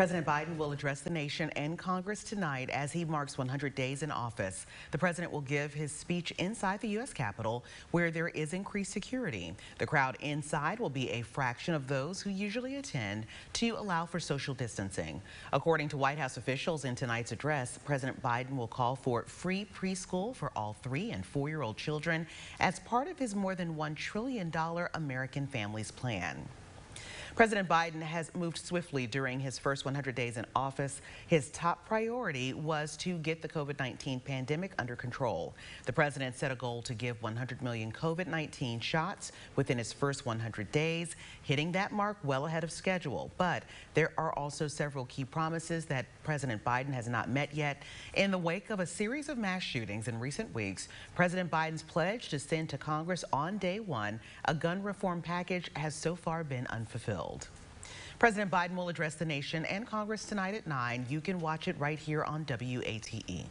President Biden will address the nation and Congress tonight as he marks 100 days in office. The president will give his speech inside the U.S. Capitol, where there is increased security. The crowd inside will be a fraction of those who usually attend to allow for social distancing. According to White House officials in tonight's address, President Biden will call for free preschool for all three and four year old children as part of his more than $1 trillion American Families Plan. President Biden has moved swiftly during his first 100 days in office. His top priority was to get the COVID-19 pandemic under control. The president set a goal to give 100 million COVID-19 shots within his first 100 days, hitting that mark well ahead of schedule. But there are also several key promises that President Biden has not met yet. In the wake of a series of mass shootings in recent weeks, President Biden's pledge to send to Congress on day one a gun reform package has so far been unfulfilled. President Biden will address the nation and Congress tonight at 9. You can watch it right here on WATE.